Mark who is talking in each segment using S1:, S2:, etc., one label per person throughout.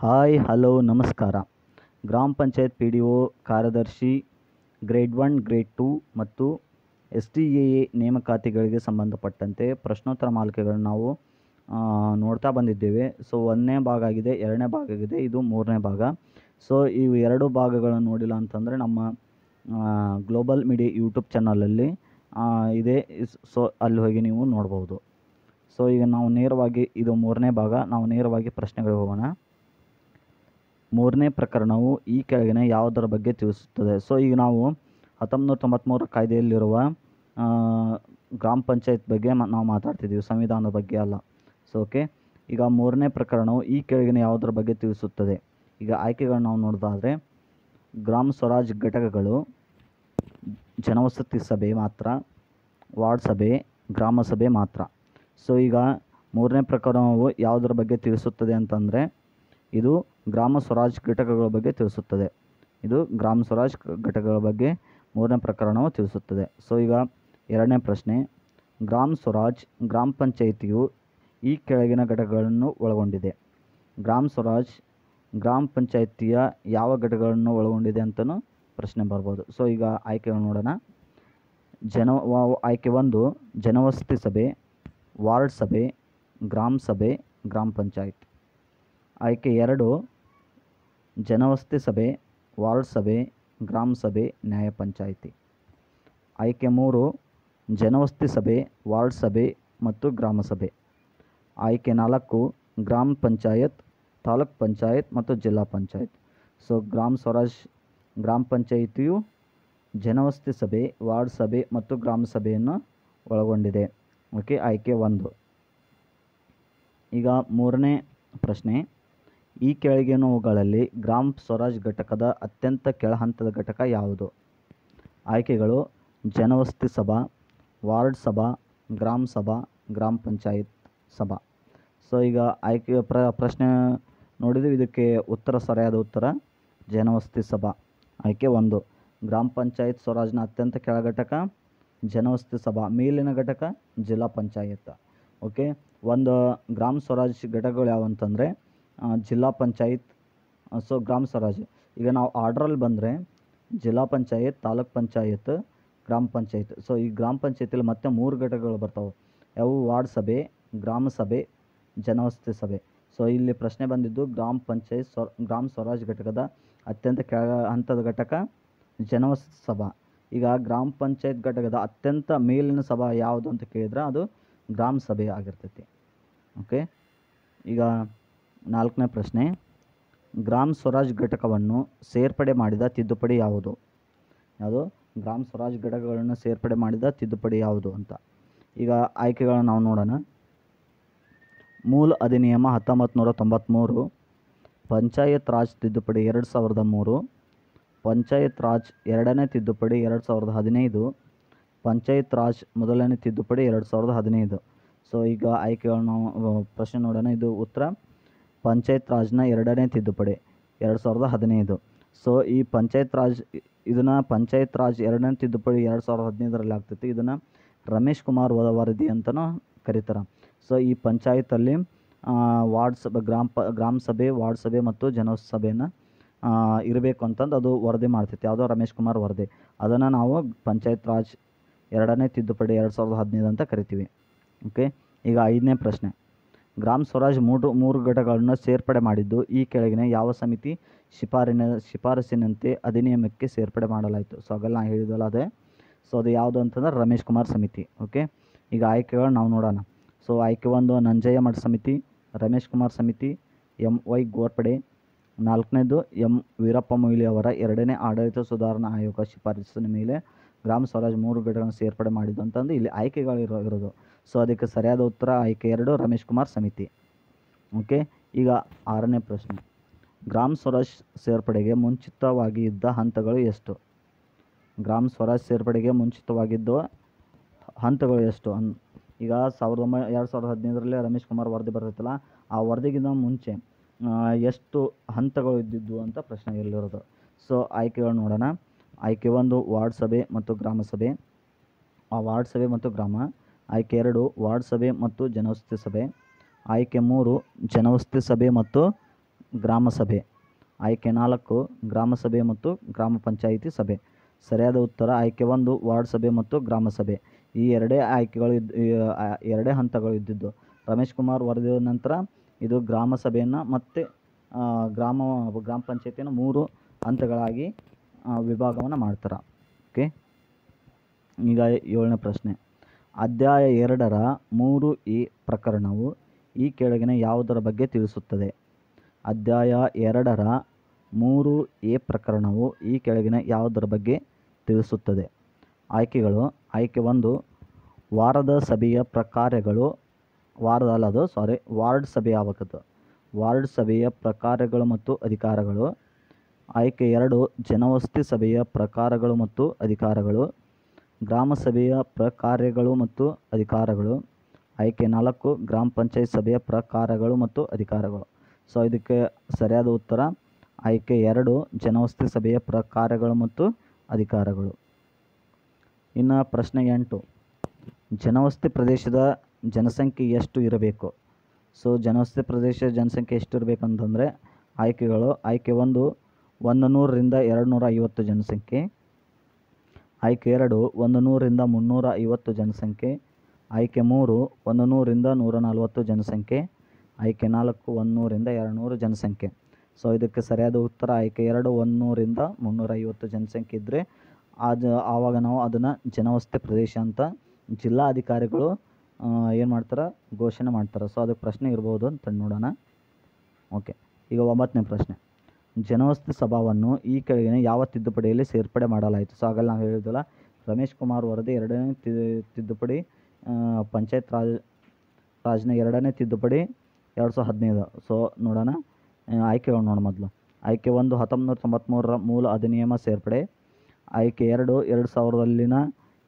S1: Hi, hello, ನಮಸ್ಕಾರ. ಗ್ರಾಮ panchayat P D O ಕಾರ್ಯದರ್ಶಿ ಗ್ರೇಡ್ ಒನ್, ಗ್ರೇಡ್ ಟು ಮತ್ತು ಎಸ್ ಟಿ ಎ ಎ ನೇಮಕಾತಿಗಳಿಗೆ ಸಂಬಂಧಪಟ್ಟಂತೆ ಪ್ರಶ್ನೋತ್ತರ ಮಾಲಿಕೆಗಳನ್ನ ನಾವು ನೋಡ್ತಾ ಬಂದಿದ್ದೇವೆ. ಸೊ, ಒಂದನೇ ಭಾಗ ಆಗಿದೆ, ಎರಡನೇ ಭಾಗ ಆಗಿದೆ, ಇದು ಮೂರನೇ ಭಾಗ. ಸೊ, ಇವು ಎರಡು ಭಾಗಗಳನ್ನು ನೋಡಿಲ್ಲ ಅಂತಂದರೆ ನಮ್ಮ ಗ್ಲೋಬಲ್ ಮೀಡಿಯಾ ಯೂಟ್ಯೂಬ್ ಚಾನಲಲ್ಲಿ ಇದೆ. ಸೊ, ಅಲ್ಲಿ ಹೋಗಿ ನೀವು ನೋಡ್ಬೋದು. ಸೊ, ಈಗ ನಾವು ನೇರವಾಗಿ, ಇದು ಮೂರನೇ ಭಾಗ, ನಾವು ನೇರವಾಗಿ ಪ್ರಶ್ನೆಗಳಿಗೆ ಹೋಗೋಣ. ಮೂರನೇ ಪ್ರಕರಣವು ಈ ಕೆಳಗಿನ ಯಾವುದರ ಬಗ್ಗೆ ತಿಳಿಸುತ್ತದೆ. ಸೊ ಈಗ ನಾವು ಹತ್ತೊಂಬತ್ತು ತೊಂಬತ್ತ್ಮೂರರ ಕಾಯ್ದೆಯಲ್ಲಿರುವ ಗ್ರಾಮ ಪಂಚಾಯತ್ ಬಗ್ಗೆ ನಾವು ಮಾತಾಡ್ತಿದ್ದೀವಿ. ಸಂವಿಧಾನದ ಬಗ್ಗೆ ಅಲ್ಲ. ಸೊ ಓಕೆ ಈಗ ಮೂರನೇ ಪ್ರಕರಣವು ಈ ಕೆಳಗಿನ ಯಾವುದರ ಬಗ್ಗೆ ತಿಳಿಸುತ್ತದೆ. ಈಗ ಆಯ್ಕೆಗಳನ್ನ ನಾವು ನೋಡೋದಾದರೆ, ಗ್ರಾಮ ಸ್ವರಾಜ್ ಘಟಕಗಳು, ಜನವಸತಿ ಸಭೆ ಮಾತ್ರ, ವಾರ್ಡ್ ಸಭೆ, ಗ್ರಾಮ ಸಭೆ ಮಾತ್ರ. ಸೊ ಈಗ ಮೂರನೇ ಪ್ರಕರಣವು ಯಾವುದರ ಬಗ್ಗೆ ತಿಳಿಸುತ್ತದೆ ಅಂತಂದರೆ ಇದು ಗ್ರಾಮ ಸ್ವರಾಜ್ ಘಟಕಗಳ ಬಗ್ಗೆ ತಿಳಿಸುತ್ತದೆ. ಇದು ಗ್ರಾಮ ಸ್ವರಾಜ್ ಘಟಕಗಳ ಬಗ್ಗೆ ಮೂರನೇ ಪ್ರಕರಣವು ತಿಳಿಸುತ್ತದೆ. ಸೊ ಈಗ ಎರಡನೇ ಪ್ರಶ್ನೆ. ಗ್ರಾಮ ಸ್ವರಾಜ್ ಗ್ರಾಮ ಪಂಚಾಯಿತಿಯು ಈ ಕೆಳಗಿನ ಘಟಕಗಳನ್ನು ಒಳಗೊಂಡಿದೆ. ಗ್ರಾಮ ಸ್ವರಾಜ್ ಗ್ರಾಮ ಪಂಚಾಯಿತಿಯ ಯಾವ ಘಟಕಗಳನ್ನು ಒಳಗೊಂಡಿದೆ ಅಂತಲೂ ಪ್ರಶ್ನೆ ಬರ್ಬೋದು. ಸೊ ಈಗ ಆಯ್ಕೆಗಳು ನೋಡೋಣ. ಜನ ಆಯ್ಕೆ ಒಂದು. ಜನವಸತಿ ಸಭೆ, ವಾರ್ಡ್ ಸಭೆ, ಗ್ರಾಮ ಸಭೆ, ಗ್ರಾಮ ಪಂಚಾಯತ್. ಆಯ್ಕೆ ಎರಡು, ಜನವಸತಿ ಸಭೆ, ವಾರ್ಡ್ ಸಭೆ, ಗ್ರಾಮ ಸಭೆ, ನ್ಯಾಯ ಪಂಚಾಯಿತಿ. ಆಯ್ಕೆ ಮೂರು, ಜನವಸತಿ ಸಭೆ, ವಾರ್ಡ್ ಸಭೆ ಮತ್ತು ಗ್ರಾಮ ಸಭೆ. ಆಯ್ಕೆ ನಾಲ್ಕು, ಗ್ರಾಮ ಪಂಚಾಯತ್, ತಾಲೂಕ್ ಪಂಚಾಯತ್ ಮತ್ತು ಜಿಲ್ಲಾ ಪಂಚಾಯತ್. ಸೊ ಗ್ರಾಮ ಸ್ವರಾಜ್, ಗ್ರಾಮ ಪಂಚಾಯಿತಿಯು ಜನವಸತಿ ಸಭೆ, ವಾರ್ಡ್ ಸಭೆ ಮತ್ತು ಗ್ರಾಮ ಸಭೆಯನ್ನು ಒಳಗೊಂಡಿದೆ. ಓಕೆ ಆಯ್ಕೆ ಒಂದು. ಈಗ ಮೂರನೇ ಪ್ರಶ್ನೆ. ಈ ಕೆಳಗಿನವುಗಳಲ್ಲಿ ಗ್ರಾಮ್ ಸ್ವರಾಜ್ ಘಟಕದ ಅತ್ಯಂತ ಕೆಳಹಂತದ ಘಟಕ ಯಾವುದು? ಆಯ್ಕೆಗಳು, ಜನವಸತಿ ಸಭಾ, ವಾರ್ಡ್ ಸಭಾ, ಗ್ರಾಮ ಸಭಾ, ಗ್ರಾಮ ಪಂಚಾಯತ್ ಸಭಾ. ಸೊ ಈಗ ಆಯ್ಕೆ ಪ್ರ, ಪ್ರಶ್ನೆ ನೋಡಿದ್ವಿ, ಇದಕ್ಕೆ ಉತ್ತರ, ಸರಿಯಾದ ಉತ್ತರ ಜನವಸತಿ ಸಭಾ. ಆಯ್ಕೆ ಒಂದು, ಗ್ರಾಮ ಪಂಚಾಯತ್ ಸ್ವರಾಜ್ನ ಅತ್ಯಂತ ಕೆಳಘಟಕ ಜನವಸತಿ ಸಭಾ, ಮೇಲಿನ ಘಟಕ ಜಿಲ್ಲಾ ಪಂಚಾಯತ್. ಓಕೆ ಒಂದು ಗ್ರಾಮ ಸ್ವರಾಜ್ ಘಟಕಗಳು ಯಾವಂತಂದರೆ ಜಿಲ್ಲಾ ಪಂಚಾಯತ್ ಸೊ ಗ್ರಾಮ ಸ್ವರಾಜ್. ಈಗ ನಾವು ಆರ್ಡ್ರಲ್ಲಿ ಬಂದರೆ ಜಿಲ್ಲಾ ಪಂಚಾಯತ್, ತಾಲೂಕ್ ಪಂಚಾಯತ್, ಗ್ರಾಮ ಪಂಚಾಯತ್. ಸೊ ಈ ಗ್ರಾಮ ಪಂಚಾಯತಿಲಿ ಮತ್ತೆ ಮೂರು ಘಟಕಗಳು ಬರ್ತಾವೆ. ಯಾವು ವಾರ್ಡ್ ಸಭೆ, ಗ್ರಾಮ ಸಭೆ, ಜನವಸತಿ ಸಭೆ. ಸೊ ಇಲ್ಲಿ ಪ್ರಶ್ನೆ ಬಂದಿದ್ದು ಗ್ರಾಮ ಪಂಚಾಯತ್ ಸ್ವ, ಗ್ರಾಮ ಸ್ವರಾಜ್ ಘಟಕದ ಅತ್ಯಂತ ಕೆಳ ಹಂತದ ಘಟಕ ಜನವಸತಿ ಸಭಾ. ಈಗ ಗ್ರಾಮ ಪಂಚಾಯತ್ ಘಟಕದ ಅತ್ಯಂತ ಮೇಲಿನ ಸಭಾ ಯಾವುದು ಅಂತ ಕೇಳಿದ್ರೆ ಅದು ಗ್ರಾಮ ಸಭೆ ಆಗಿರ್ತೈತಿ. ಓಕೆ ಈಗ ನಾಲ್ಕನೇ ಪ್ರಶ್ನೆ, ಗ್ರಾಮ ಸ್ವರಾಜ್ ಘಟಕವನ್ನು ಸೇರ್ಪಡೆ ಮಾಡಿದ ತಿದ್ದುಪಡಿ ಯಾವುದು? ಯಾವುದು? ಗ್ರಾಮ ಸ್ವರಾಜ್ ಘಟಕಗಳನ್ನು ಸೇರ್ಪಡೆ ಮಾಡಿದ ತಿದ್ದುಪಡಿ ಯಾವುದು ಅಂತ. ಈಗ ಆಯ್ಕೆಗಳನ್ನು ನಾವು ನೋಡೋಣ. ಮೂಲ ಅಧಿನಿಯಮ ಹತ್ತೊಂಬತ್ತು ನೂರ ತೊಂಬತ್ತ್ಮೂರು ಪಂಚಾಯತ್ ರಾಜ್ ತಿದ್ದುಪಡಿ ಎರಡು ಸಾವಿರದ ಮೂರು, ಪಂಚಾಯತ್ ರಾಜ್ ಎರಡನೇ ತಿದ್ದುಪಡಿ ಎರಡು ಸಾವಿರದ ಹದಿನೈದು, ಪಂಚಾಯತ್ ರಾಜ್ ಮೊದಲನೇ ತಿದ್ದುಪಡಿ ಎರಡು ಸಾವಿರದ ಹದಿನೈದು. ಸೊ ಈಗ ಆಯ್ಕೆಗಳನ್ನ ಪ್ರಶ್ನೆ ನೋಡೋಣ. ಇದು ಉತ್ತರ. ಪಂಚಾಯತ್ ರಾಜ್ನ ಎರಡನೇ ತಿದ್ದುಪಡಿ, ಎರಡು ಸಾವಿರದ ಹದಿನೈದು. ಸೊ ಈ ಪಂಚಾಯತ್ ರಾಜ್, ಇದನ್ನು ಪಂಚಾಯತ್ ರಾಜ್ ಎರಡನೇ ತಿದ್ದುಪಡಿ ಎರಡು ಸಾವಿರದ ಹದಿನೈದರಲ್ಲಿ ಆಗ್ತೈತಿ. ಇದನ್ನು ರಮೇಶ್ ಕುಮಾರ್ ವರದಿ ಅಂತಲೂ ಕರೀತಾರೆ. ಸೊ ಈ ಪಂಚಾಯತಲ್ಲಿ ವಾರ್ಡ್ ಸಭೆ, ಗ್ರಾಮ ಪ, ಗ್ರಾಮ ಸಭೆ, ವಾರ್ಡ್ ಸಭೆ ಮತ್ತು ಜನಸಭೆಯನ್ನು ಇರಬೇಕು ಅಂತಂದು ಅದು ವರದಿ ಮಾಡ್ತೈತಿ. ಯಾವುದೋ ರಮೇಶ್ ಕುಮಾರ್ ವರದಿ. ಅದನ್ನು ನಾವು ಪಂಚಾಯತ್ ರಾಜ್ ಎರಡನೇ ತಿದ್ದುಪಡಿ ಎರಡು ಸಾವಿರದ ಹದಿನೈದು ಅಂತ ಕರಿತೀವಿ. ಓಕೆ ಈಗ ಐದನೇ ಪ್ರಶ್ನೆ. ಗ್ರಾಮ ಸ್ವರಾಜ್ ಮೂರು ಮೂರು ಘಟಕಗಳನ್ನು ಸೇರ್ಪಡೆ ಮಾಡಿದ್ದು, ಈ ಕೆಳಗಿನ ಯಾವ ಸಮಿತಿ ಶಿಫಾರಿನ, ಶಿಫಾರಸಿನಂತೆ ಅಧಿನಿಯಮಕ್ಕೆ ಸೇರ್ಪಡೆ ಮಾಡಲಾಯಿತು. ಸೊ ಆಗಲ್ಲ ನಾನು ಹೇಳಿದಲ್ಲ ಅದೇ? ಸೊ ಅದು ಯಾವುದು ಅಂತಂದ್ರೆ ರಮೇಶ್ ಕುಮಾರ್ ಸಮಿತಿ. ಓಕೆ ಈಗ ಆಯ್ಕೆಗಳು ನಾವು ನೋಡೋಣ. ಸೊ ಆಯ್ಕೆ ಒಂದು ನಂಜಯ್ಯ ಮಠ ಸಮಿತಿ, ರಮೇಶ್ ಕುಮಾರ್ ಸಮಿತಿ, ಎಂ ವೈ ಗೋರ್ಪಡೆ. ನಾಲ್ಕನೇದು ಎಂ ವೀರಪ್ಪ ಮೊಯ್ಲಿ ಅವರ ಎರಡನೇ ಆಡಳಿತ ಸುಧಾರಣಾ ಆಯೋಗ ಶಿಫಾರಸಿನ ಮೇಲೆ. ಗ್ರಾಮ ಸ್ವರಾಜ್ ಮೂರು ಘಟಕಗಳನ್ನು ಸೇರ್ಪಡೆ ಮಾಡಿದ್ದು ಅಂತಂದು ಇಲ್ಲಿ ಆಯ್ಕೆಗಳು ಇರೋ ಇರೋದು. ಸೊ ಅದಕ್ಕೆ ಸರಿಯಾದ ಉತ್ತರ ಆಯ್ಕೆ ಎರಡು, ರಮೇಶ್ ಕುಮಾರ್ ಸಮಿತಿ. ಓಕೆ ಈಗ ಆರನೇ ಪ್ರಶ್ನೆ. ಗ್ರಾಮ ಸ್ವರಾಜ್ ಸೇರ್ಪಡೆಗೆ ಮುಂಚಿತವಾಗಿ ಇದ್ದ ಹಂತಗಳು ಎಷ್ಟು? ಗ್ರಾಮ ಸ್ವರಾಜ್ ಸೇರ್ಪಡೆಗೆ ಮುಂಚಿತವಾಗಿದ್ದ ಹಂತಗಳು ಎಷ್ಟು? ಅನ್ ಈಗ ಸಾವಿರದ ಒಂಬೈ ಎರಡು ಸಾವಿರದ ಹದಿನೈದರಲ್ಲಿ ರಮೇಶ್ ಕುಮಾರ್ ವರದಿ ಬರ್ತೈತಲ್ಲ, ಆ ವರದಿಗಿಂತ ಮುಂಚೆ ಎಷ್ಟು ಹಂತಗಳು ಇದ್ದಿದ್ದು ಅಂತ ಪ್ರಶ್ನೆ ಇಲ್ಲಿರೋದು ಸೊ ಆಯ್ಕೆಗಳು ನೋಡೋಣ. ಆಯ್ಕೆ ಒಂದು ವಾರ್ಡ್ ಸಭೆ ಮತ್ತು ಗ್ರಾಮ ಸಭೆ. ಆ ವಾರ್ಡ್ ಸಭೆ ಮತ್ತು ಗ್ರಾಮ. ಆಯ್ಕೆ ಎರಡು ವಾರ್ಡ್ ಸಭೆ ಮತ್ತು ಜನವಸತಿ ಸಭೆ. ಆಯ್ಕೆ ಮೂರು ಜನವಸತಿ ಸಭೆ ಮತ್ತು ಗ್ರಾಮ ಸಭೆ. ಆಯ್ಕೆ ನಾಲ್ಕು ಗ್ರಾಮ ಸಭೆ ಮತ್ತು ಗ್ರಾಮ ಪಂಚಾಯಿತಿ ಸಭೆ. ಸರಿಯಾದ ಉತ್ತರ ಆಯ್ಕೆ ಒಂದು ವಾರ್ಡ್ ಸಭೆ ಮತ್ತು ಗ್ರಾಮ ಸಭೆ. ಈ ಎರಡೇ ಆಯ್ಕೆಗಳು ಎರಡೇ ಹಂತಗಳು ಇದ್ದಿದ್ದು. ರಮೇಶ್ ಕುಮಾರ್ ವರದಿ ನಂತರ ಇದು ಗ್ರಾಮ ಸಭೆಯನ್ನು ಮತ್ತು ಗ್ರಾಮ ಗ್ರಾಮ ಪಂಚಾಯತಿಯನ್ನು ಮೂರು ಹಂತಗಳಾಗಿ ವಿಭಾಗವನ್ನು ಮಾಡ್ತಾರೆ. ಓಕೆ ಈಗ ಏಳನೇ ಪ್ರಶ್ನೆ. ಅಧ್ಯಾಯ ಎರಡರ ಮೂರು ಈ ಪ್ರಕರಣವು ಈ ಕೆಳಗಿನ ಯಾವುದರ ಬಗ್ಗೆ ತಿಳಿಸುತ್ತದೆ? ಅಧ್ಯಾಯ ಎರಡರ ಮೂರು ಎ ಪ್ರಕರಣವು ಈ ಕೆಳಗಿನ ಯಾವುದರ ಬಗ್ಗೆ ತಿಳಿಸುತ್ತದೆ? ಆಯ್ಕೆಗಳು, ಆಯ್ಕೆ ಒಂದು, ವಾರದ ಸಭೆಯ ಪ್ರಕಾರಗಳು ವಾರದ ಅಲ್ಲ ಅದು ಸಾರಿ ವಾರ್ಡ್ ಸಭೆ ಆಗಬೇಕದು ವಾರ್ಡ್ ಸಭೆಯ ಪ್ರಕಾರಗಳು ಮತ್ತು ಅಧಿಕಾರಗಳು ಆಯ್ಕೆ ಎರಡು, ಜನವಸತಿ ಸಭೆಯ ಪ್ರಕಾರಗಳು ಮತ್ತು ಅಧಿಕಾರಗಳು, ಗ್ರಾಮ ಸಭೆಯ ಪ್ರಕಾರಗಳು ಮತ್ತು ಅಧಿಕಾರಗಳು, ಆಯ್ಕೆ ನಾಲ್ಕು, ಗ್ರಾಮ ಪಂಚಾಯತ್ ಸಭೆಯ ಪ್ರಕಾರಗಳು ಮತ್ತು ಅಧಿಕಾರಗಳು. ಸೊ ಇದಕ್ಕೆ ಸರಿಯಾದ ಉತ್ತರ, ಆಯ್ಕೆ ಎರಡು, ಜನವಸತಿ ಸಭೆಯ ಪ್ರಕಾರಗಳು ಮತ್ತು ಅಧಿಕಾರಗಳು. ಇನ್ನು ಪ್ರಶ್ನೆ ಎಂಟು, ಜನವಸತಿ ಪ್ರದೇಶದ ಜನಸಂಖ್ಯೆ ಎಷ್ಟು ಇರಬೇಕು? ಸೊ ಜನವಸತಿ ಪ್ರದೇಶದ ಜನಸಂಖ್ಯೆ ಎಷ್ಟು ಇರಬೇಕು ಅಂತಂದರೆ ಆಯ್ಕೆಗಳು, ಆಯ್ಕೆ ಒಂದು ಒಂದು ನೂರರಿಂದ ಎರಡು ನೂರ ಐವತ್ತು ಜನಸಂಖ್ಯೆ. ಆಯ್ಕೆ ಎರಡು ಒಂದು ನೂರರಿಂದ ಮುನ್ನೂರ ಐವತ್ತು ಜನಸಂಖ್ಯೆ. ಆಯ್ಕೆ ಮೂರು ಒಂದು ನೂರರಿಂದ ನೂರ ನಲವತ್ತು ಜನಸಂಖ್ಯೆ. ಆಯ್ಕೆ ನಾಲ್ಕು ಒಂದು ನೂರಿಂದ ಎರಡು ನೂರು ಜನಸಂಖ್ಯೆ. ಸೊ ಇದಕ್ಕೆ ಸರಿಯಾದ ಉತ್ತರ ಆಯ್ಕೆ ಎರಡು ಒಂದು ನೂರಿಂದ ಮುನ್ನೂರ ಐವತ್ತು ಜನಸಂಖ್ಯೆ ಇದ್ದರೆ ಅದು ಆವಾಗ ನಾವು ಅದನ್ನು ಜನವಸತಿ ಪ್ರದೇಶ ಅಂತ ಜಿಲ್ಲಾಧಿಕಾರಿಗಳು ಏನು ಮಾಡ್ತಾರೆ? ಘೋಷಣೆ ಮಾಡ್ತಾರೆ. ಸೊ ಅದಕ್ಕೆ ಪ್ರಶ್ನೆ ಇರ್ಬೋದು ಅಂತ ನೋಡೋಣ. ಓಕೆ ಈಗ ಒಂಬತ್ತನೇ ಪ್ರಶ್ನೆ. ಜನವಸತಿ ಸಭಾವನ್ನು ಈ ಕೆಳಗಿನ ಯಾವ ತಿದ್ದುಪಡಿಯಲ್ಲಿ ಸೇರ್ಪಡೆ ಮಾಡಲಾಯಿತು? ಸೊ ಆಗಲ್ಲ ನಾವು ಹೇಳಿದ್ವಲ್ಲ, ರಮೇಶ್ ಕುಮಾರ್ ವರದಿ ಎರಡನೇ ತಿದ್ದುಪಡಿ ಪಂಚಾಯತ್ ರಾಜ್, ರಾಜ್ನ ಎರಡನೇ ತಿದ್ದುಪಡಿ ಎರಡು ಸಾವಿರದ ಹದಿನೈದು. ಸೊ, ನೋಡೋಣ ಆಯ್ಕೆ ಆಯ್ಕೆಗಳು ನೋಡೋಣ ಮೊದಲು. ಆಯ್ಕೆ ಒಂದು ಹತ್ತೊಂಬತ್ತು ತೊಂಬತ್ತ್ಮೂರರ ಮೂಲ ಅಧಿನಿಯಮ ಸೇರ್ಪಡೆ. ಆಯ್ಕೆ ಎರಡು ಎರಡು ಸಾವಿರದಲ್ಲಿನ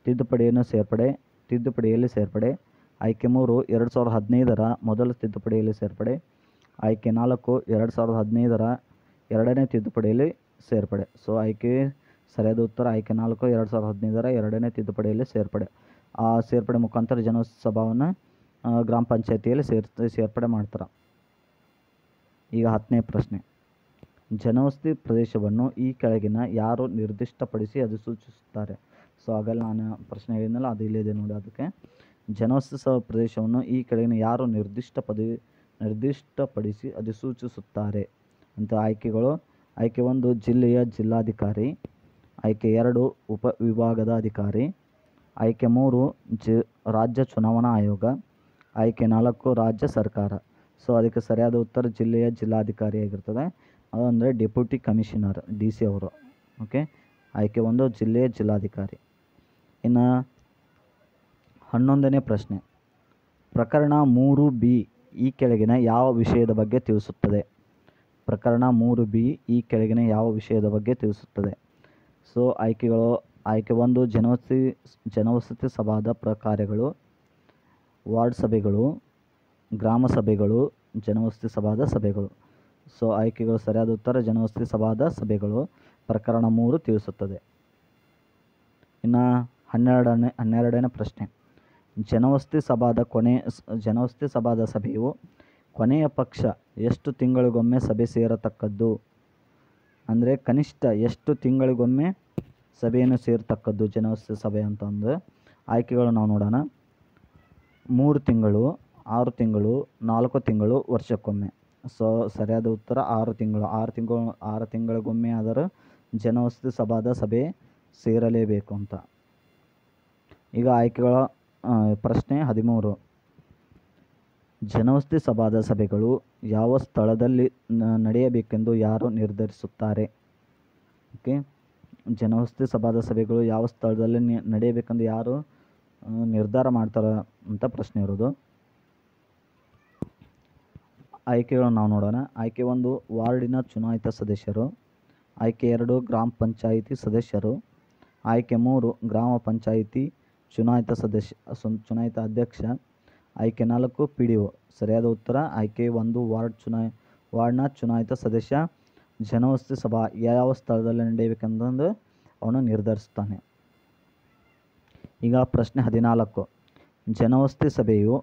S1: ತಿದ್ದುಪಡಿಯನ್ನು ಸೇರ್ಪಡೆ. ತಿದ್ದುಪಡಿಯಲ್ಲಿ ಸೇರ್ಪಡೆ. ಆಯ್ಕೆ ಮೂರು, ಎರಡು ಸಾವಿರದ ಹದಿನೈದರ ಮೊದಲ ತಿದ್ದುಪಡಿಯಲ್ಲಿ ಸೇರ್ಪಡೆ. ಆಯ್ಕೆ ನಾಲ್ಕು, ಎರಡು ಸಾವಿರದ ಹದಿನೈದರ ಎರಡನೇ ತಿದ್ದುಪಡಿಯಲ್ಲಿ ಸೇರ್ಪಡೆ. ಸೊ ಆಯ್ಕೆ ಸರಿಯಾದ ಉತ್ತರ ಆಯ್ಕೆ ನಾಲ್ಕು, ಎರಡು ಸಾವಿರದ ಹದಿನೈದರ ಎರಡನೇ ತಿದ್ದುಪಡಿಯಲ್ಲಿ ಸೇರ್ಪಡೆ. ಆ ಸೇರ್ಪಡೆ ಮುಖಾಂತರ ಜನಸಭಾವನ್ನು ಗ್ರಾಮ ಪಂಚಾಯತಿಯಲ್ಲಿ ಸೇರ್ ಸೇರ್ಪಡೆ ಮಾಡ್ತಾರೆ. ಈಗ ಹತ್ತನೇ ಪ್ರಶ್ನೆ. ಜನವಸತಿ ಪ್ರದೇಶವನ್ನು ಈ ಕೆಳಗಿನ ಯಾರು ನಿರ್ದಿಷ್ಟಪಡಿಸಿ ಅಧಿಸೂಚಿಸುತ್ತಾರೆ ಸೊ ಆಗಲ್ಲ ನಾನು ಪ್ರಶ್ನೆ ಹೇಳಿದ್ನಲ್ಲ, ಅದು ಇಲ್ಲಿದೆ ನೋಡಿ ಅದಕ್ಕೆ. ಜನವಸತಿ ಪ್ರದೇಶವನ್ನು ಈ ಕೆಳಗಿನ ಯಾರು ನಿರ್ದಿಷ್ಟ ಪದಿ ನಿರ್ದಿಷ್ಟಪಡಿಸಿ ಅಧಿಸೂಚಿಸುತ್ತಾರೆ ಅಂತ ಆಯ್ಕೆಗಳು. ಆಯ್ಕೆ ಒಂದು, ಜಿಲ್ಲೆಯ ಜಿಲ್ಲಾಧಿಕಾರಿ. ಆಯ್ಕೆ ಎರಡು, ಉಪ ವಿಭಾಗದ ಅಧಿಕಾರಿ. ಆಯ್ಕೆ ಮೂರು, ಜಿ, ರಾಜ್ಯ ಚುನಾವಣಾ ಆಯೋಗ. ಆಯ್ಕೆ ನಾಲ್ಕು, ರಾಜ್ಯ ಸರ್ಕಾರ. ಸೊ, ಅದಕ್ಕೆ ಸರಿಯಾದ ಉತ್ತರ ಜಿಲ್ಲೆಯ ಜಿಲ್ಲಾಧಿಕಾರಿ ಆಗಿರ್ತದೆ. ಅದು ಅಂದರೆ ಡೆಪ್ಯೂಟಿ ಕಮಿಷನರ್ ಡಿ ಸಿ ಅವರು. ಓಕೆ? ಆಯ್ಕೆ ಒಂದು, ಜಿಲ್ಲೆಯ ಜಿಲ್ಲಾಧಿಕಾರಿ. ಇನ್ನು ಹನ್ನೊಂದನೇ ಪ್ರಶ್ನೆ. ಪ್ರಕರಣ ಮೂರು ಬಿ ಈ ಕೆಳಗಿನ ಯಾವ ವಿಷಯದ ಬಗ್ಗೆ ತಿಳಿಸುತ್ತದೆ? ಪ್ರಕರಣ ಮೂರು ಬಿ ಈ ಕೆಳಗಿನ ಯಾವ ವಿಷಯದ ಬಗ್ಗೆ ತಿಳಿಸುತ್ತದೆ. ಸೊ, ಆಯ್ಕೆಗಳು, ಆಯ್ಕೆ ಒಂದು, ಜನವಸತಿ ಜನವಸತಿ ಸಭಾದ ಪ್ರಕಾರಗಳು ವಾರ್ಡ್ ಸಭೆಗಳು, ಗ್ರಾಮ ಸಭೆಗಳು, ಜನವಸತಿ ಸಭಾದ ಸಭೆಗಳು. ಸೊ, ಆಯ್ಕೆಗಳು ಸರಿಯಾದ ಉತ್ತರ, ಜನವಸತಿ ಸಭಾದ ಸಭೆಗಳು, ಪ್ರಕರಣ ಮೂರು ತಿಳಿಸುತ್ತದೆ. ಇನ್ನು ಹನ್ನೆರಡನೇ ಹನ್ನೆರಡನೇ ಪ್ರಶ್ನೆ. ಜನವಸತಿ ಸಭಾದ ಕೊನೆ ಜನವಸತಿ ಸಭಾದ ಸಭೆಯು ಕೊನೆಯ ಪಕ್ಷ ಎಷ್ಟು ತಿಂಗಳಿಗೊಮ್ಮೆ ಸಭೆ ಸೇರತಕ್ಕದ್ದು? ಅಂದರೆ ಕನಿಷ್ಠ ಎಷ್ಟು ತಿಂಗಳಿಗೊಮ್ಮೆ ಸಭೆಯನ್ನು ಸೇರತಕ್ಕದ್ದು ಜನವಸತಿ ಸಭೆ ಅಂತಂದು ಆಯ್ಕೆಗಳು ನಾವು ನೋಡೋಣ. ಮೂರು ತಿಂಗಳು, ಆರು ತಿಂಗಳು, ನಾಲ್ಕು ತಿಂಗಳು, ವರ್ಷಕ್ಕೊಮ್ಮೆ. ಸೊ, ಸರಿಯಾದ ಉತ್ತರ ಆರು ತಿಂಗಳು. ಆರು ತಿಂಗಳು ಆರು ತಿಂಗಳಿಗೊಮ್ಮೆ ಆದರೂ ಜನವಸತಿ ಸಭಾದ ಸಭೆ ಸೇರಲೇಬೇಕು ಅಂತ. ಈಗ ಆಯ್ಕೆಗಳ ಪ್ರಶ್ನೆ ಹದಿಮೂರು. ಜನವಸತಿ ಸಭಾದ ಸಭೆಗಳು ಯಾವ ಸ್ಥಳದಲ್ಲಿ ನಡೆಯಬೇಕೆಂದು ಯಾರು ನಿರ್ಧರಿಸುತ್ತಾರೆ? ಓಕೆ ಜನವಸತಿ ಸಭಾದ ಸಭೆಗಳು ಯಾವ ಸ್ಥಳದಲ್ಲಿ ನಡೆಯಬೇಕೆಂದು ಯಾರು ನಿರ್ಧಾರ ಮಾಡ್ತಾರೆ ಅಂತ ಪ್ರಶ್ನೆ ಇರೋದು. ಆಯ್ಕೆಗಳನ್ನು ನಾವು ನೋಡೋಣ. ಆಯ್ಕೆ ಒಂದು, ವಾರ್ಡಿನ ಚುನಾಯಿತ ಸದಸ್ಯರು. ಆಯ್ಕೆ ಎರಡು, ಗ್ರಾಮ ಪಂಚಾಯಿತಿ ಸದಸ್ಯರು. ಆಯ್ಕೆ ಮೂರು, ಗ್ರಾಮ ಪಂಚಾಯಿತಿ ಚುನಾಯಿತ ಸದಸ್ಯ ಚುನಾಯಿತ ಅಧ್ಯಕ್ಷ. ಆಯ್ಕೆ ನಾಲ್ಕು ಪಿ ಡಿ ಒ ಸರಿಯಾದ ಉತ್ತರ, ಆಯ್ಕೆ ಒಂದು, ವಾರ್ಡ್ ಚುನಾಯ್, ವಾರ್ಡ್ನ ಚುನಾಯಿತ ಸದಸ್ಯ ಜನವಸತಿ ಸಭಾ ಯಾವ ಸ್ಥಳದಲ್ಲಿ ನಡೆಯಬೇಕೆಂದು ಅವನು ನಿರ್ಧರಿಸ್ತಾನೆ ಈಗ ಪ್ರಶ್ನೆ ಹದಿನಾಲ್ಕು. ಜನವಸತಿ ಸಭೆಯು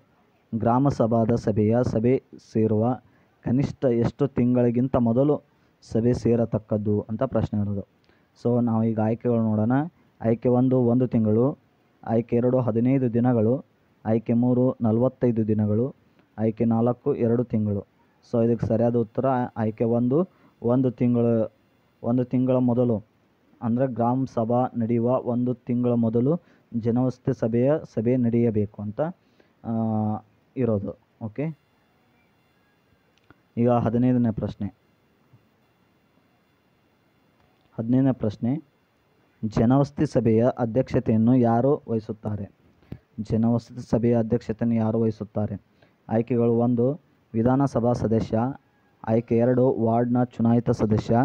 S1: ಗ್ರಾಮ ಸಭಾದ ಸಭೆಯ ಸಭೆ ಸೇರುವ ಕನಿಷ್ಠ ಎಷ್ಟು ತಿಂಗಳಿಗಿಂತ ಮೊದಲು ಸಭೆ ಸೇರತಕ್ಕದ್ದು ಅಂತ ಪ್ರಶ್ನೆ ಇರೋದು ಸೊ ನಾವು ಈಗ ಆಯ್ಕೆಗಳು ನೋಡೋಣ. ಆಯ್ಕೆ ಒಂದು ಒಂದು ತಿಂಗಳು. ಆಯ್ಕೆ ಎರಡು, ಹದಿನೈದು ದಿನಗಳು. ಆಯ್ಕೆ ಮೂರು, ನಲವತ್ತೈದು ದಿನಗಳು, ಆಯ್ಕೆ ನಾಲ್ಕು, ಎರಡು ತಿಂಗಳು. ಸೊ ಇದಕ್ಕೆ ಸರಿಯಾದ ಉತ್ತರ, ಆಯ್ಕೆ ಒಂದು ಒಂದು ತಿಂಗಳು, ಒಂದು ತಿಂಗಳ ಮೊದಲು. ಅಂದರೆ ಗ್ರಾಮ ಸಭಾ ನಡೆಯುವ ಒಂದು ತಿಂಗಳ ಮೊದಲು ಜನವಸತಿ ಸಭೆಯ ಸಭೆ ನಡೆಯಬೇಕು ಅಂತ ಇರೋದು. ಓಕೆ ಈಗ ಹದಿನೈದನೇ ಪ್ರಶ್ನೆ. ಹದಿನೈದನೇ ಪ್ರಶ್ನೆ. ಜನವಸತಿ ಸಭೆಯ ಅಧ್ಯಕ್ಷತೆಯನ್ನು ಯಾರು ವಹಿಸುತ್ತಾರೆ? ಜನವಸತಿ ಸಭೆಯ ಅಧ್ಯಕ್ಷತೆಯನ್ನು ಯಾರು ವಹಿಸುತ್ತಾರೆ? ಆಯ್ಕೆಗಳು ಒಂದು, ವಿಧಾನಸಭಾ ಸದಸ್ಯ, ಆಯ್ಕೆ ಎರಡು, ವಾರ್ಡ್ನ ಚುನಾಯಿತ ಸದಸ್ಯ.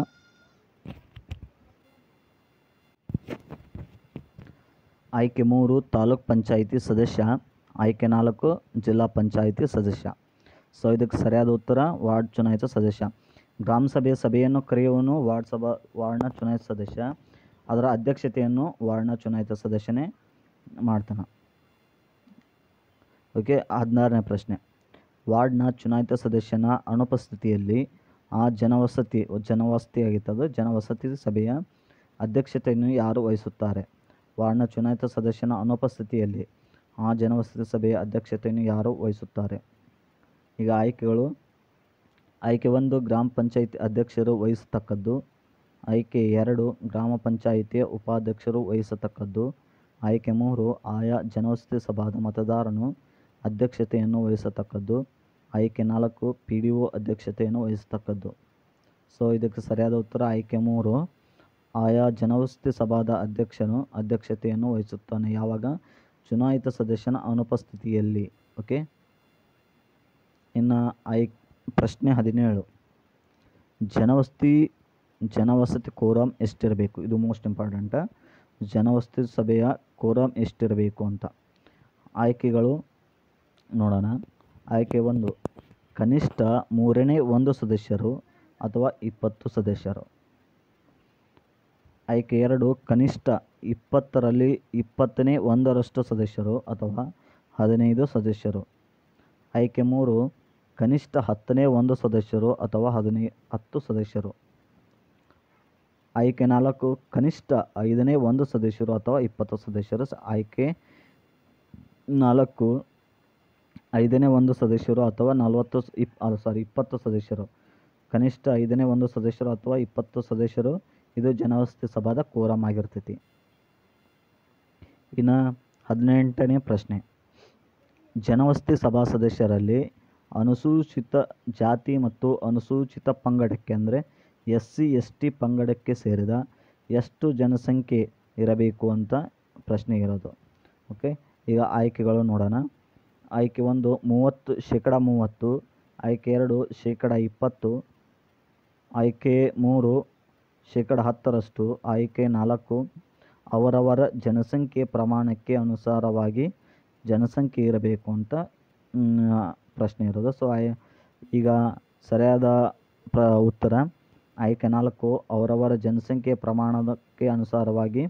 S1: ಆಯ್ಕೆ ಮೂರು, ತಾಲೂಕ್ ಪಂಚಾಯಿತಿ ಸದಸ್ಯ. ಆಯ್ಕೆ ನಾಲ್ಕು, ಜಿಲ್ಲಾ ಪಂಚಾಯಿತಿ ಸದಸ್ಯ. ಸೊ, ಇದಕ್ಕೆ ಸರಿಯಾದ ಉತ್ತರ, ವಾರ್ಡ್ ಚುನಾಯಿತ ಸದಸ್ಯ. ಗ್ರಾಮ ಸಭೆಯ ಸಭೆಯನ್ನು ಕರೆಯುವನು ವಾರ್ಡ್ ಸಭಾ, ವಾರ್ಡ್ನ ಚುನಾಯಿತ ಸದಸ್ಯ. ಅದರ ಅಧ್ಯಕ್ಷತೆಯನ್ನು ವಾರ್ಡ್ನ ಚುನಾಯಿತ ಸದಸ್ಯನೇ ಮಾಡ್ತಾನೆ. ಓಕೆ, ಹದಿನಾರನೇ ಪ್ರಶ್ನೆ. ವಾರ್ಡ್ನ ಚುನಾಯಿತ ಸದಸ್ಯನ ಅನುಪಸ್ಥಿತಿಯಲ್ಲಿ ಆ ಜನವಸತಿ ಜನವಸತಿ ಆಗಿತ್ತದು ಜನವಸತಿ ಸಭೆಯ ಅಧ್ಯಕ್ಷತೆಯನ್ನು ಯಾರು ವಹಿಸುತ್ತಾರೆ? ವಾರ್ಡ್ನ ಚುನಾಯಿತ ಸದಸ್ಯನ ಅನುಪಸ್ಥಿತಿಯಲ್ಲಿ ಆ ಜನವಸತಿ ಸಭೆಯ ಅಧ್ಯಕ್ಷತೆಯನ್ನು ಯಾರು ವಹಿಸುತ್ತಾರೆ? ಈಗ ಆಯ್ಕೆಗಳು. ಆಯ್ಕೆ ಒಂದು, ಗ್ರಾಮ ಪಂಚಾಯತಿ ಅಧ್ಯಕ್ಷರು ವಹಿಸತಕ್ಕದ್ದು. ಆಯ್ಕೆ ಎರಡು, ಗ್ರಾಮ ಪಂಚಾಯಿತಿಯ ಉಪಾಧ್ಯಕ್ಷರು ವಹಿಸತಕ್ಕದ್ದು. ಆಯ್ಕೆ ಮೂರು, ಆಯಾ ಜನವಸತಿ ಸಭಾದ ಮತದಾರನು ಅಧ್ಯಕ್ಷತೆಯನ್ನು ವಹಿಸತಕ್ಕದ್ದು. ಆಯ್ಕೆ ನಾಲ್ಕು ಪಿ ಡಿ ಒ ಅಧ್ಯಕ್ಷತೆಯನ್ನು ವಹಿಸತಕ್ಕದ್ದು. ಸೊ ಇದಕ್ಕೆ ಸರಿಯಾದ ಉತ್ತರ ಆಯ್ಕೆ ಮೂರು. ಆಯಾ ಜನವಸತಿ ಸಭಾದ ಅಧ್ಯಕ್ಷನು ಅಧ್ಯಕ್ಷತೆಯನ್ನು ವಹಿಸುತ್ತಾನೆ. ಯಾವಾಗ? ಚುನಾಯಿತ ಸದಸ್ಯನ ಅನುಪಸ್ಥಿತಿಯಲ್ಲಿ. ಓಕೆ ಇನ್ನು ಆಯ್, ಪ್ರಶ್ನೆ ಹದಿನೇಳು. ಜನವಸತಿ ಜನವಸತಿ ಕೋರಂ ಎಷ್ಟಿರಬೇಕು? ಇದು ಮೋಸ್ಟ್ ಇಂಪಾರ್ಟೆಂಟ್ ಜನವಸತಿ ಸಭೆಯ ಕೋರಂ ಎಷ್ಟಿರಬೇಕು ಅಂತ. ಆಯ್ಕೆಗಳು ನೋಡೋಣ. ಆಯ್ಕೆ ಒಂದು. ಕನಿಷ್ಠ ಮೂರನೇ ಒಂದು ಸದಸ್ಯರು ಅಥವಾ ಇಪ್ಪತ್ತು ಸದಸ್ಯರು. ಆಯ್ಕೆ ಎರಡು. ಕನಿಷ್ಠ ಇಪ್ಪತ್ತರಲ್ಲಿ ಇಪ್ಪತ್ತನೇ ಒಂದರಷ್ಟು ಸದಸ್ಯರು ಅಥವಾ ಹದಿನೈದು ಸದಸ್ಯರು. ಆಯ್ಕೆ ಮೂರು. ಕನಿಷ್ಠ ಹತ್ತನೇ ಒಂದು ಸದಸ್ಯರು ಅಥವಾ ಹದಿನೈ, ಹತ್ತು ಸದಸ್ಯರು. ಆಯ್ಕೆ ನಾಲ್ಕು. ಕನಿಷ್ಠ ಐದನೇ ಒಂದು ಸದಸ್ಯರು ಅಥವಾ ಇಪ್ಪತ್ತು ಸದಸ್ಯರು ಆಯ್ಕೆ ನಾಲ್ಕು. ಐದನೇ ಒಂದು ಸದಸ್ಯರು ಅಥವಾ ನಲವತ್ತು ಇಪ್ ಸಾರಿ ಇಪ್ಪತ್ತು ಸದಸ್ಯರು. ಕನಿಷ್ಠ ಐದನೇ ಒಂದು ಸದಸ್ಯರು ಅಥವಾ ಇಪ್ಪತ್ತು ಸದಸ್ಯರು, ಇದು ಜನವಸತಿ ಸಭಾದ ಕೋರಮ್ ಆಗಿರ್ತೈತಿ. ಇನ್ನು ಹದಿನೆಂಟನೇ ಪ್ರಶ್ನೆ. ಜನವಸತಿ ಸಭಾ ಸದಸ್ಯರಲ್ಲಿ ಅನುಸೂಚಿತ ಜಾತಿ ಮತ್ತು ಅನುಸೂಚಿತ ಪಂಗಡಕ್ಕೆ ಅಂದರೆ ಎಸ್ ಸಿ, ಎಸ್ ಟಿ ಪಂಗಡಕ್ಕೆ ಸೇರಿದ ಎಷ್ಟು ಜನಸಂಖ್ಯೆ ಇರಬೇಕು ಅಂತ ಪ್ರಶ್ನೆ ಇರೋದು. ಓಕೆ ಈಗ ಆಯ್ಕೆಗಳು ನೋಡೋಣ. ಆಯ್ಕೆ ಒಂದು, ಮೂವತ್ತು ಶೇಕಡ ಮೂವತ್ತು, ಆಯ್ಕೆ ಎರಡು ಶೇಕಡ ಇಪ್ಪತ್ತು, ಆಯ್ಕೆ ಮೂರು ಶೇಕಡ ಹತ್ತರಷ್ಟು, ಆಯ್ಕೆ ನಾಲ್ಕು ಅವರವರ ಜನಸಂಖ್ಯೆ ಪ್ರಮಾಣಕ್ಕೆ ಅನುಸಾರವಾಗಿ ಜನಸಂಖ್ಯೆ ಇರಬೇಕು ಅಂತ ಪ್ರಶ್ನೆ ಇರೋದು. ಸೊ ಆಯ್, ಈಗ ಸರಿಯಾದ ಪ್ರ, ಉತ್ತರ, ಆಯ್ಕೆ ನಾಲ್ಕು ಅವರವರ ಜನಸಂಖ್ಯೆ ಪ್ರಮಾಣಕ್ಕೆ ಅನುಸಾರವಾಗಿ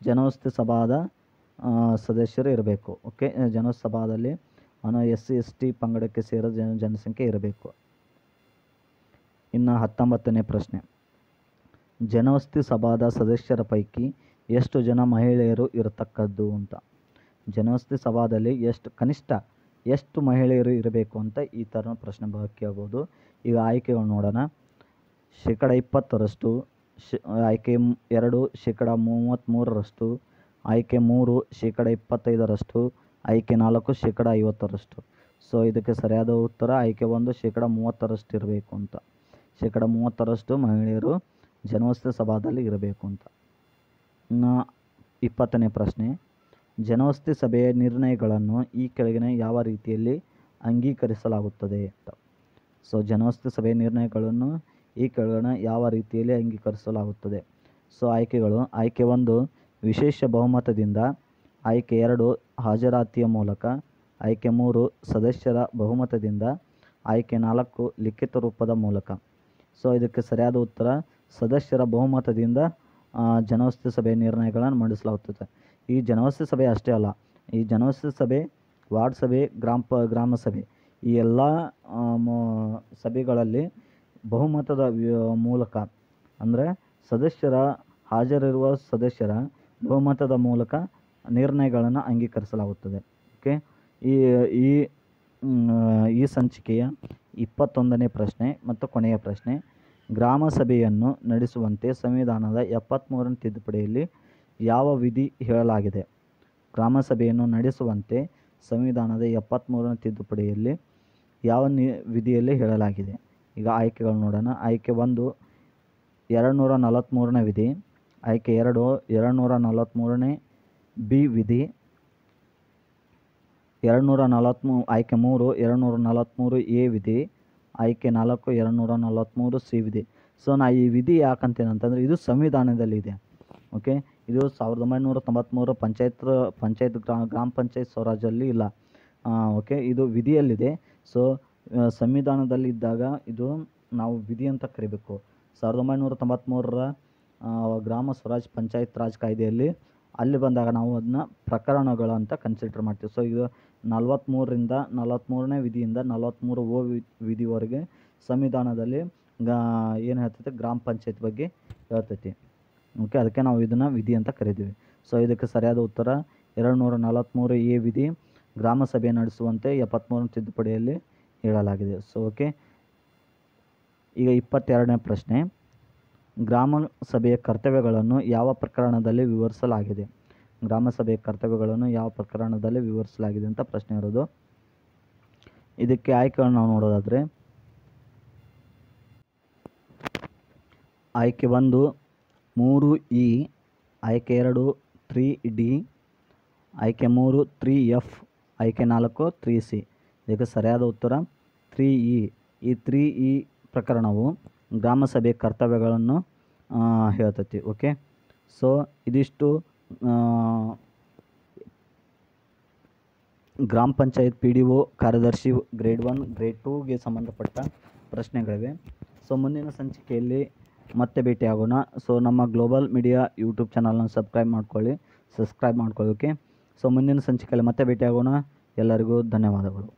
S1: ಜನವಸತಿ ಸಭಾದ ಸದಸ್ಯರು ಇರಬೇಕು. ಓಕೆ? ಜನಸಭಾದಲ್ಲಿ ಎಸ್ ಸಿ ಎಸ್, ಟಿ ಪಂಗಡಕ್ಕೆ ಸೇರಿದ ಜನ, ಜನಸಂಖ್ಯೆ ಇರಬೇಕು. ಇನ್ನು ಹತ್ತೊಂಬತ್ತನೇ ಪ್ರಶ್ನೆ. ಜನವಸ್ತಿ ಸಭಾದ ಸದಸ್ಯರ ಪೈಕಿ ಎಷ್ಟು ಜನ ಮಹಿಳೆಯರು ಇರತಕ್ಕದ್ದು ಅಂತ. ಜನವಸ್ತಿ ಸಭಾದಲ್ಲಿ ಎಷ್ಟು, ಕನಿಷ್ಠ ಎಷ್ಟು ಮಹಿಳೆಯರು ಇರಬೇಕು ಅಂತ ಈ ಥರ ಪ್ರಶ್ನೆ ಕೇಳ್ಬೋದು ಈಗ ಆಯ್ಕೆಗಳು ನೋಡೋಣ. ಶೇಕಡ ಇಪ್ಪತ್ತರಷ್ಟು, ಶ, ಆಯ್ಕೆ ಎರಡು, ಶೇಕಡ ಮೂವತ್ತ್ಮೂರರಷ್ಟು ಆಯ್ಕೆ ಮೂರು, ಶೇಕಡ ಇಪ್ಪತ್ತೈದರಷ್ಟು, ಆಯ್ಕೆ ನಾಲ್ಕು, ಶೇಕಡ ಐವತ್ತರಷ್ಟು. ಸೊ ಇದಕ್ಕೆ ಸರಿಯಾದ ಉತ್ತರ ಆಯ್ಕೆ ಒಂದು, ಶೇಕಡ ಮೂವತ್ತರಷ್ಟು ಇರಬೇಕು ಅಂತ. ಶೇಕಡ ಮೂವತ್ತರಷ್ಟು ಮಹಿಳೆಯರು ಜನವಸತಿ ಸಭಾದಲ್ಲಿ ಇರಬೇಕು ಅಂತ. ಇಪ್ಪತ್ತನೇ ಪ್ರಶ್ನೆ. ಜನವಸತಿ ಸಭೆಯ ನಿರ್ಣಯಗಳನ್ನು ಈ ಕೆಳಗಿನ ಯಾವ ರೀತಿಯಲ್ಲಿ ಅಂಗೀಕರಿಸಲಾಗುತ್ತದೆ ಅಂತ. ಸೊ ಜನವಸತಿ ಸಭೆಯ ನಿರ್ಣಯಗಳನ್ನು ಈ ಕೆಳಗಿನ ಯಾವ ರೀತಿಯಲ್ಲಿ ಅಂಗೀಕರಿಸಲಾಗುತ್ತದೆ? ಸೊ ಆಯ್ಕೆಗಳು, ಆಯ್ಕೆ ಒಂದು ವಿಶೇಷ ಬಹುಮತದಿಂದ ಆಯ್ಕೆ ಎರಡು ಹಾಜರಾತಿಯ ಮೂಲಕ, ಆಯ್ಕೆ ಮೂರು ಸದಸ್ಯರ ಬಹುಮತದಿಂದ, ಆಯ್ಕೆ ನಾಲ್ಕು ಲಿಖಿತ ರೂಪದ ಮೂಲಕ. ಸೊ ಇದಕ್ಕೆ ಸರಿಯಾದ ಉತ್ತರ, ಸದಸ್ಯರ ಬಹುಮತದಿಂದ ಜನವಸತಿ ಸಭೆಯ ನಿರ್ಣಯಗಳನ್ನು ಮಂಡಿಸಲಾಗುತ್ತದೆ. ಈ ಜನವಸತಿ ಸಭೆ ಅಷ್ಟೇ ಅಲ್ಲ, ಈ ಜನವಸತಿ ಸಭೆ, ವಾರ್ಡ್ ಸಭೆ, ಗ್ರಾಮ ಗ್ರಾಮ ಸಭೆ, ಈ ಎಲ್ಲ ಸಭೆಗಳಲ್ಲಿ ಬಹುಮತದ ಮೂಲಕ, ಅಂದರೆ ಸದಸ್ಯರ ಹಾಜರಿರುವ ಸದಸ್ಯರ ಬಹುಮತದ ಮೂಲಕ ನಿರ್ಣಯಗಳನ್ನು ಅಂಗೀಕರಿಸಲಾಗುತ್ತದೆ. ಓಕೆ ಈ ಈ ಈ ಸಂಚಿಕೆಯ ಇಪ್ಪತ್ತೊಂದನೇ ಪ್ರಶ್ನೆ ಮತ್ತು ಕೊನೆಯ ಪ್ರಶ್ನೆ, ಗ್ರಾಮ ಸಭೆಯನ್ನು ನಡೆಸುವಂತೆ ಸಂವಿಧಾನದ ಎಪ್ಪತ್ತ್ಮೂರನೇ ತಿದ್ದುಪಡಿಯಲ್ಲಿ ಯಾವ ವಿಧಿ ಹೇಳಲಾಗಿದೆ? ಗ್ರಾಮ ಸಭೆಯನ್ನು ನಡೆಸುವಂತೆ ಸಂವಿಧಾನದ ಎಪ್ಪತ್ತ್ಮೂರನೇ ತಿದ್ದುಪಡಿಯಲ್ಲಿ ಯಾವ ನಿ, ವಿಧಿಯಲ್ಲಿ ಹೇಳಲಾಗಿದೆ? ಈಗ ಆಯ್ಕೆಗಳು ನೋಡೋಣ. ಆಯ್ಕೆ ಒಂದು ಎರಡು ನೂರ ನಲವತ್ತ್ಮೂರನೇ ವಿಧಿ. ಆಯ್ಕೆ ಎರಡು, ಎರಡುನೂರ ನಲವತ್ತ್ಮೂರನೇ ಬಿ ವಿಧಿ. ಎರಡುನೂರ ನಲವತ್ತ್ಮೂ ಆಯ್ಕೆ ಮೂರು, ಎರಡುನೂರ ನಲವತ್ತ್ಮೂರು ಎ ವಿಧಿ. ಆಯ್ಕೆ ನಾಲ್ಕು, ಎರಡುನೂರ ನಲವತ್ತ್ಮೂರು ಸಿ ವಿಧಿ. ಸೊ, ನಾ ಈ ವಿಧಿ ಯಾಕಂತೇನಂತಂದರೆ ಇದು ಸಂವಿಧಾನದಲ್ಲಿ ಇದೆ. ಓಕೆ? ಇದು ಸಾವಿರದ ಒಂಬೈನೂರ ತೊಂಬತ್ತ್ಮೂರು ಪಂಚಾಯತ್ ಪಂಚಾಯತ್ ಗ್ರಾ, ಗ್ರಾಮ ಪಂಚಾಯತ್ ಸ್ವರಾಜಲ್ಲಿ ಇಲ್ಲ. ಓಕೆ? ಇದು ವಿಧಿಯಲ್ಲಿದೆ. ಸೊ ಸಂವಿಧಾನದಲ್ಲಿದ್ದಾಗ ಇದು ನಾವು ವಿಧಿ ಅಂತ ಕರಿಬೇಕು. ಸಾವಿರದ ಒಂಬೈನೂರ ತೊಂಬತ್ತ್ಮೂರರ ಗ್ರಾಮ ಸ್ವರಾಜ್ ಪಂಚಾಯತ್ ರಾಜ್ ಕಾಯ್ದೆಯಲ್ಲಿ ಅಲ್ಲಿ ಬಂದಾಗ ನಾವು ಅದನ್ನ ಪ್ರಕರಣಗಳು ಅಂತ ಕನ್ಸಿಡರ್ ಮಾಡ್ತೀವಿ. ಸೊ ಇದು ನಲ್ವತ್ತ್ಮೂರರಿಂದ ನಲವತ್ತ್ಮೂರನೇ ವಿಧಿಯಿಂದ ನಲವತ್ತ್ಮೂರು ಓ ವಿಧಿವರೆಗೆ ಸಂವಿಧಾನದಲ್ಲಿ ಏನು ಹೇಳ್ತೈತೆ, ಗ್ರಾಮ ಪಂಚಾಯತ್ ಬಗ್ಗೆ ಹೇಳ್ತೈತಿ. ಓಕೆ ಅದಕ್ಕೆ ನಾವು ಇದನ್ನು ವಿಧಿ ಅಂತ ಕರಿತೀವಿ. ಸೊ ಇದಕ್ಕೆ ಸರಿಯಾದ ಉತ್ತರ ಎರಡು ನೂರ ನಲವತ್ತ್ಮೂರು ಎ ವಿಧಿ ಗ್ರಾಮ ಸಭೆ ನಡೆಸುವಂತೆ ಎಪ್ಪತ್ತ್ಮೂರನೇ ತಿದ್ದುಪಡಿಯಲ್ಲಿ ಹೇಳಲಾಗಿದೆ. ಸೊ ಓಕೆ ಈಗ ಇಪ್ಪತ್ತೆರಡನೇ ಪ್ರಶ್ನೆ. ಗ್ರಾಮ ಸಭೆಯ ಕರ್ತವ್ಯಗಳನ್ನು ಯಾವ ಪ್ರಕರಣದಲ್ಲಿ ವಿವರಿಸಲಾಗಿದೆ? ಗ್ರಾಮ ಸಭೆಯ ಕರ್ತವ್ಯಗಳನ್ನು ಯಾವ ಪ್ರಕರಣದಲ್ಲಿ ವಿವರಿಸಲಾಗಿದೆ ಅಂತ ಪ್ರಶ್ನೆ ಇರೋದು. ಇದಕ್ಕೆ ಆಯ್ಕೆಗಳನ್ನು ನಾವು ನೋಡೋದಾದರೆ, ಆಯ್ಕೆ ಒಂದು, ಮೂರು ಇ, ಆಯ್ಕೆ ಎರಡು ತ್ರೀ ಡಿ, ಆಯ್ಕೆ ಮೂರು ತ್ರೀ ಎಫ್, ಆಯ್ಕೆ ನಾಲ್ಕು ತ್ರೀ ಸಿ. ಇದಕ್ಕೆ ಸರಿಯಾದ ಉತ್ತರ ತ್ರೀ ಇ. ಈ ತ್ರೀ ಇ ಪ್ರಕರಣವು ಗ್ರಾಮ ಸಭೆ ಕರ್ತವ್ಯಗಳನ್ನು ಹೇಳ್ತತಿ ಓಕೆ ಸೊ ಇದಿಷ್ಟು ಗ್ರಾಮ ಪಂಚಾಯತ್ ಪಿ ಡಿ ಒ ಕಾರ್ಯದರ್ಶಿ ಗ್ರೇಡ್ ಒನ್ ಗ್ರೇಡ್ ಟೂಗೆ ಸಂಬಂಧಪಟ್ಟ ಪ್ರಶ್ನೆಗಳಿವೆ. ಸೊ ಮುಂದಿನ ಸಂಚಿಕೆಯಲ್ಲಿ ಮತ್ತೆ ಭೇಟಿಯಾಗೋಣ. ಸೊ ನಮ್ಮ ಗ್ಲೋಬಲ್ ಮೀಡಿಯಾ ಯೂಟ್ಯೂಬ್ ಚಾನಲನ್ನು ಸಬ್ಸ್ಕ್ರೈಬ್ ಮಾಡ್ಕೊಳ್ಳಿ. ಸಬ್ಸ್ಕ್ರೈಬ್ ಮಾಡ್ಕೊಳ್ಳೋಕೆ ಸೊ ಮುಂದಿನ ಸಂಚಿಕೆಯಲ್ಲಿ ಮತ್ತೆ ಭೇಟಿಯಾಗೋಣ. ಎಲ್ಲರಿಗೂ ಧನ್ಯವಾದಗಳು.